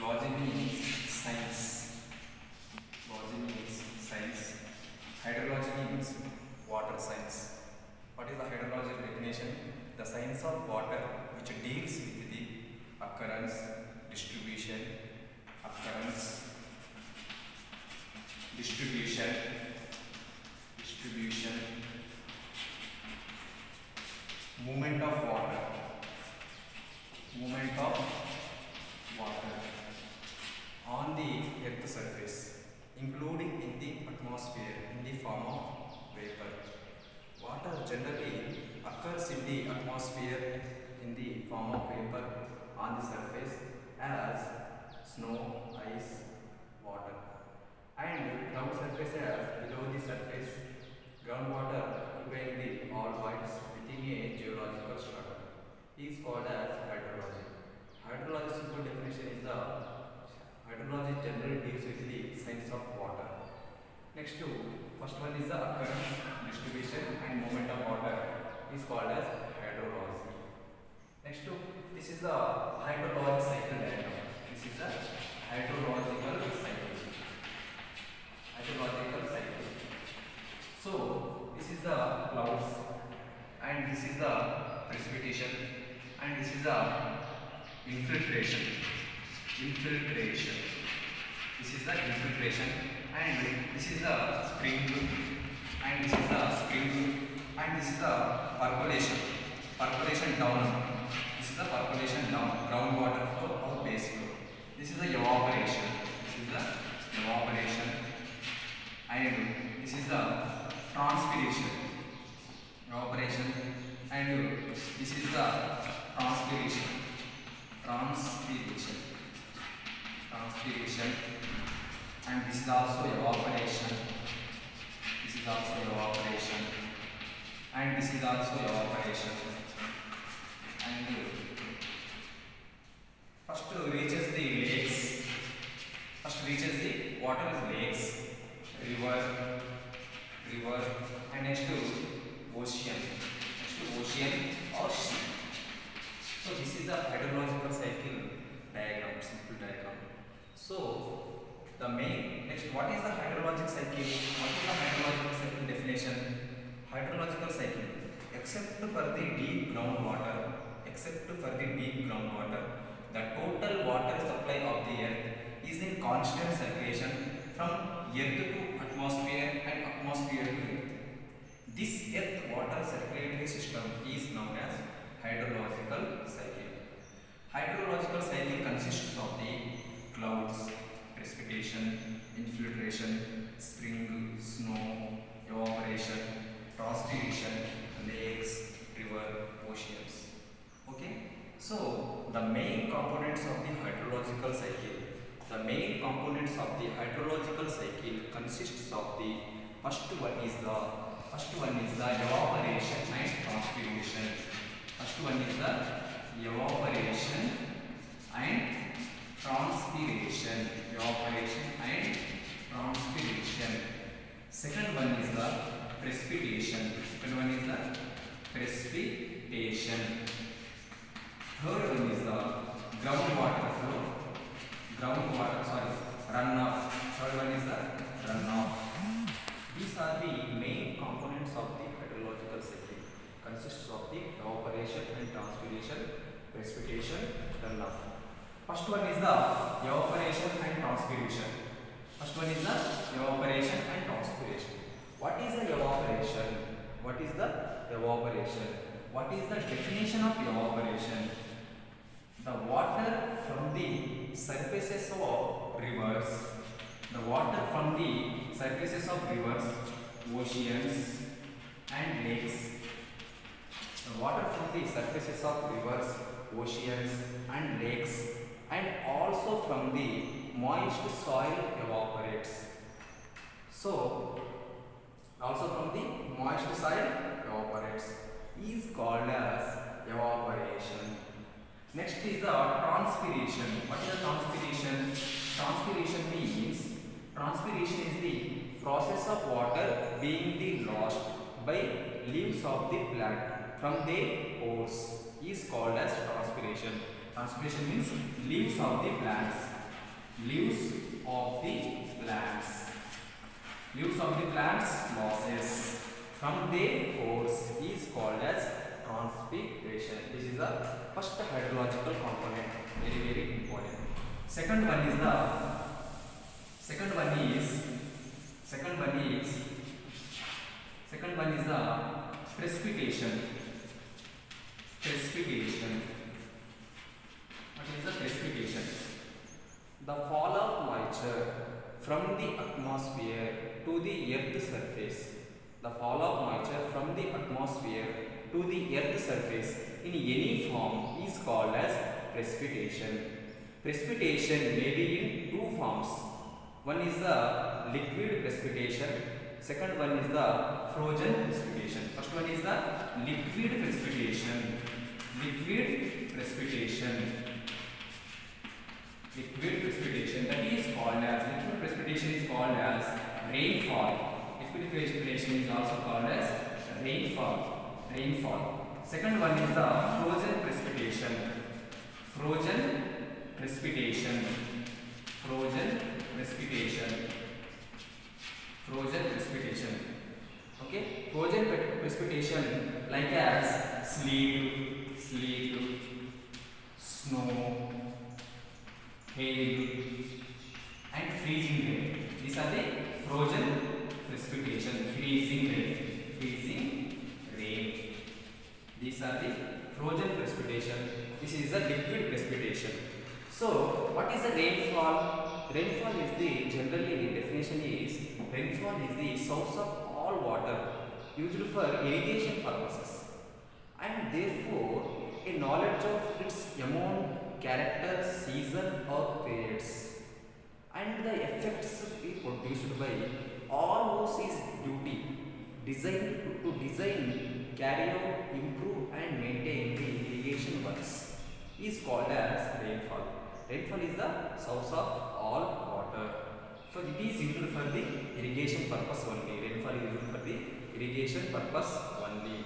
Means science. Means science. Hydrology means water science. What is the hydrology definition? The science of water which deals with the occurrence, distribution, occurrence, distribution, distribution, movement of water, movement of water on the earth surface, including in the atmosphere in the form of vapor. Water generally occurs in the atmosphere in the form of vapor on the surface as snow, ice, water. And ground surface as below the surface, groundwater occupying the all voids within a geological structure is called as hydrology. Hydrology simple definition is the hydrology generally deals with the science of water. Next to first one is the occurrence, distribution and movement of water is called as hydrology. Next to this is the hydrological cycle diagram. This is the hydrological cycle. Hydrological cycle. So this is the clouds and this is the precipitation and this is the infiltration. Infiltration. This is the infiltration and this is the spring and this is the spring and this is the percolation. Percolation down. This is the percolation down. Groundwater flow or base flow. This is the evaporation. This is the evaporation and this is the transpiration. Evaporation and this is the transpiration. Transpiration. Transpiration and this is also evaporation. This is also evaporation. And this is also evaporation. And first reaches the lakes. First reaches the water is lakes. River. River. And next to ocean. Next to ocean. or sea so this is the hydrological cycle diagram simple diagram. So the main next what is the hydrological cycle? What is the hydrological cycle definition? Hydrological cycle. Except for the deep groundwater except for the deep groundwater the total water supply of the earth is in constant circulation from earth to atmosphere and atmosphere to earth this earth water circulatory system is known as hydrological cycle hydrological cycle consists of the clouds precipitation infiltration spring snow evaporation transpiration lakes river oceans okay so the main components of the hydrological cycle the main components of the hydrological cycle consists the first one is the first one is the evaporation and transpiration first one is the evaporation and transpiration. Evaporation and transpiration. Second one is the precipitation. Second one is the precipitation. Third one is the groundwater flow. Groundwater sorry runoff. Third one is the runoff these are the main components of the hydrological cycle consists of the evaporation and transpiration precipitation runoff first one is the evaporation and transpiration first one is the evaporation and transpiration what is the evaporation? What is the evaporation? What is the definition of evaporation? The water from the surfaces of rivers the water from the surfaces of rivers oceans and lakes. The water from the surfaces of rivers oceans and lakes and also from the moist soil evaporates. So also from the moist soil evaporates. Is called as evaporation. Next is the transpiration. What is the transpiration? Transpiration means transpiration is the process of water being the lost by leaves of the plant from their pores. Is called as transpiration. Transpiration means leaves of the plants. Leaves of the plants. Leaves of the plants losses from their pores is called as transpiration. This is the first hydrological component. Very very important. Second one is the second one is second one is second one is the precipitation. Precipitation. What is the precipitation? The fall of moisture from the atmosphere to the earth surface. The fall of moisture from the atmosphere to the earth surface in any form is called as precipitation. Precipitation may be in two forms. One is the liquid precipitation, second one is the frozen precipitation. First one is the liquid precipitation. Liquid precipitation. Liquid precipitation that is called as liquid precipitation is called as rainfall. Liquid precipitation is also called as rainfall. Rainfall. Second one is the frozen precipitation. Frozen precipitation. Frozen precipitation. Frozen precipitation. Okay, frozen precipitation like as sleet, sleet, snow, hail, and freezing rain. These are the frozen precipitation. Freezing rain, freezing rain. These are the frozen precipitation. This is the liquid precipitation. So, what is the rainfall? Rainfall is the generally definition is rainfall is the source of all water used for irrigation purposes, and therefore a knowledge of its amount, character, season, or periods, and the effects produced by all is duty designed to, to design, carry out, improve, and maintain the irrigation works is called as rainfall. Rainfall is the source of all water. So it is used for the irrigation purpose only. Rainfall is used for the irrigation purpose only.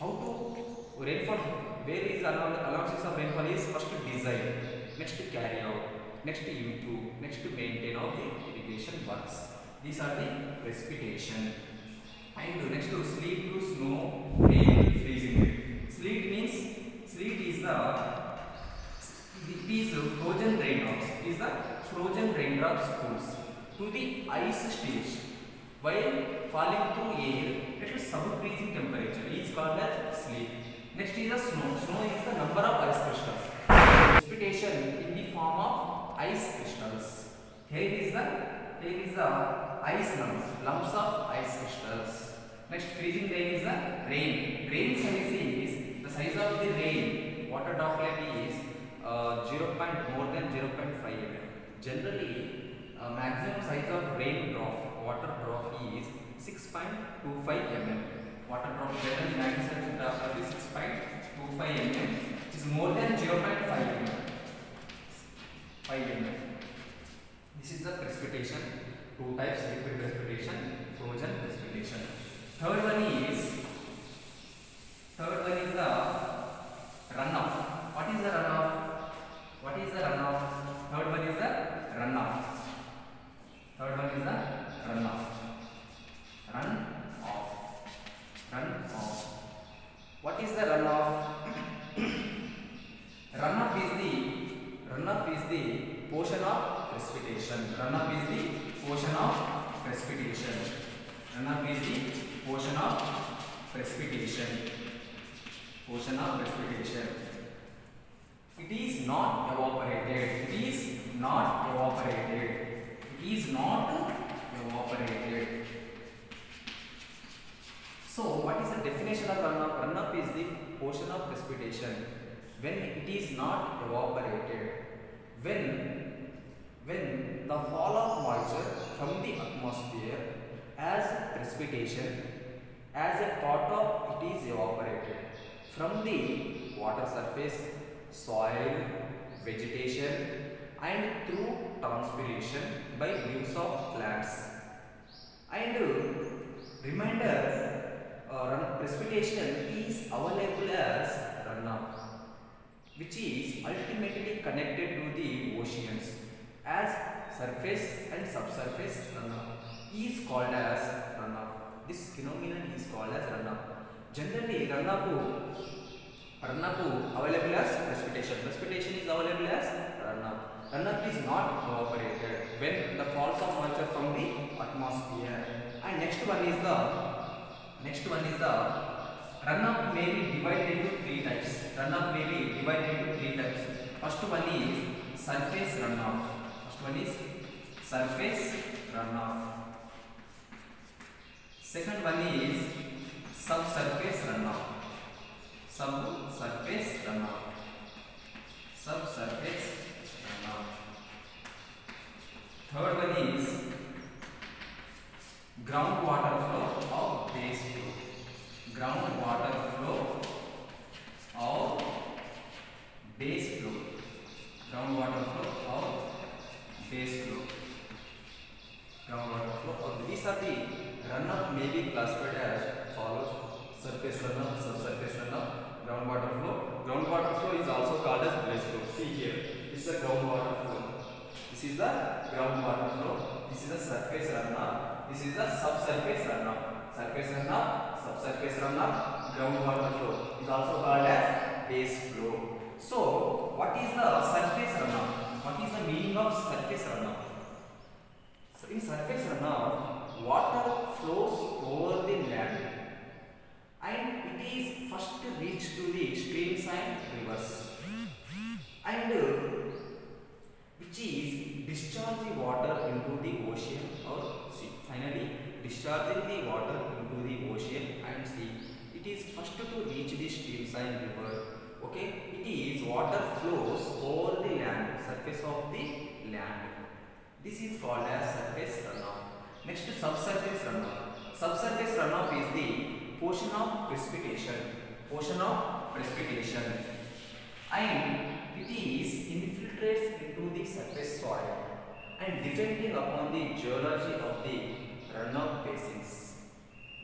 How to rainfall? Where is along analysis of rainfall is first design, next to carry out, next to improve, next to maintain of the irrigation works. These are the precipitation. And next to sleet to snow, hail, freezing rain. Sleet means sleet is the is frozen raindrops. Is the frozen raindrops cools to the ice stage while falling through air at a sub-freezing temperature is called as sleet. Next is the snow. Snow is the number of ice crystals. Precipitation in the form of ice crystals. Here is the here is the ice lumps, lumps of ice crystals. Next freezing rain is the rain. Rain size is the size of the rain. Water droplet is uh, 0. Point more than 0.5 mm. Generally, uh, maximum size of rain drop, water drop is 6.25 mm. Water drop generally maximum drop is 6.25 mm. Is more than 0.5 mm. 5 mm. This is the precipitation. Two types: liquid precipitation, frozen precipitation. Third one is third one is the runoff. What is the runoff? What is the runoff? Third one is the runoff. Third one is the runoff. Run off. Run off. What is the runoff? runoff is the runoff is the portion of precipitation. Runoff is the portion of precipitation. Runoff is the portion of precipitation. Portion of precipitation. It is not evaporated. It is not evaporated. It is not evaporated. So, what is the definition of runoff? Runoff is the portion of precipitation when it is not evaporated. When when the fall of moisture from the atmosphere as precipitation as a part of it is evaporated from the water surface, soil, vegetation and through transpiration by leaves of plants. And uh, reminder, uh, precipitation is available as runoff, which is ultimately connected to the oceans as surface and subsurface runoff is called as runoff. This phenomenon is called as runoff. Generally, runoff runoff available as precipitation. Precipitation is available as runoff. Runoff is not evaporated when the falls of moisture from the atmosphere. And next one is the next one is the runoff may be divided into three types. Runoff may be divided into three types. First one is surface runoff. One is surface runoff. Second one is subsurface runoff. Subsurface runoff. Subsurface runoff. Third one is groundwater flow or base flow. Groundwater flow or base flow. Groundwater flow or base flow. Groundwater flow or these are the classified as follows: surface runoff, subsurface runoff, groundwater flow. Groundwater flow is also called as base flow. See here, this is a groundwater flow. This is the groundwater flow. This is the surface runoff. This is the subsurface runoff. Surface runoff, subsurface runoff, groundwater flow is also called as base flow. So, what is the surface runoff? What is the meaning of surface runoff? So, in surface runoff, water flows over the land and it is first reached to the streams and rivers and uh, which is discharge the water into the ocean or sea. Finally, discharging the water into the ocean and sea. It is first to reach the streams and river. Okay, it is water flows over the land, surface of the land. This is called as surface runoff. Next, to subsurface runoff. Subsurface runoff is the portion of precipitation. Portion of precipitation. And it is infiltrates into the surface soil and depending upon the geology of the runoff basins.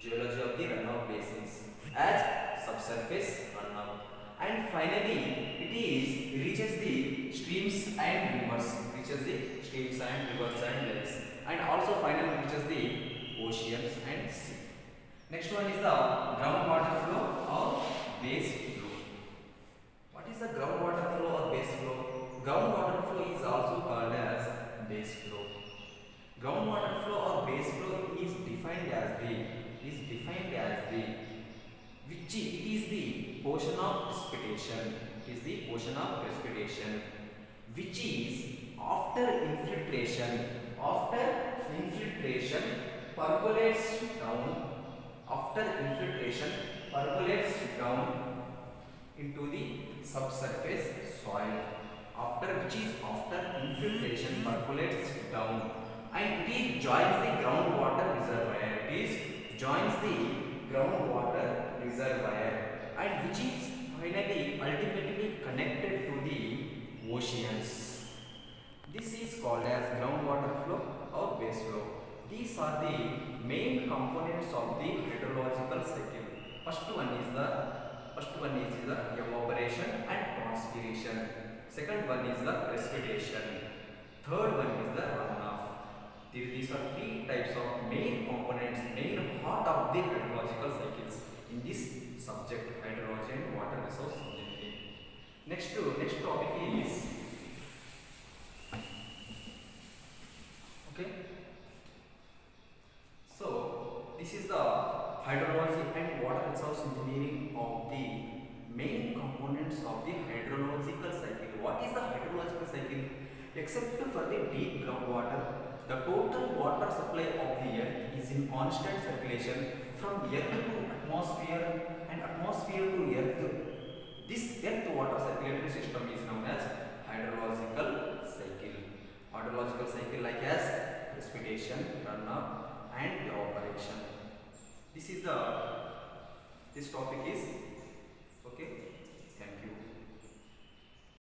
Geology of the runoff basins as subsurface runoff. And finally, it is reaches the streams and rivers. Reaches the streams and rivers and lakes. And also finally which is the oceans and sea. Next one is the groundwater flow or base flow. What is the groundwater flow or base flow? Groundwater flow is also called as base flow. Groundwater flow or base flow is defined as the is defined as the which it is the portion of precipitation. It is the portion of precipitation which is after infiltration after infiltration percolates down. After infiltration percolates down into the subsurface soil. After which is after infiltration percolates down. And it joins the groundwater reservoir. It joins the groundwater reservoir. And which is finally ultimately connected to the oceans this is called as groundwater flow or base flow these are the main components of the hydrological cycle first one is the First one is the evaporation and transpiration. Second one is the precipitation. Third one is the runoff. These are three types of main components, main part of the hydrological cycles in this subject, hydrology and water resource engineering. Next, to, next topic is okay. So this is the hydrology and water resource engineering of the main components of the hydrological cycle. What is the hydrological cycle? Except for the deep groundwater, the total water supply of the earth is in constant circulation from earth to atmosphere and atmosphere to earth. This earth water circulatory system is known as hydrological cycle. Hydrological cycle like as precipitation, runoff and evaporation. This is the this topic is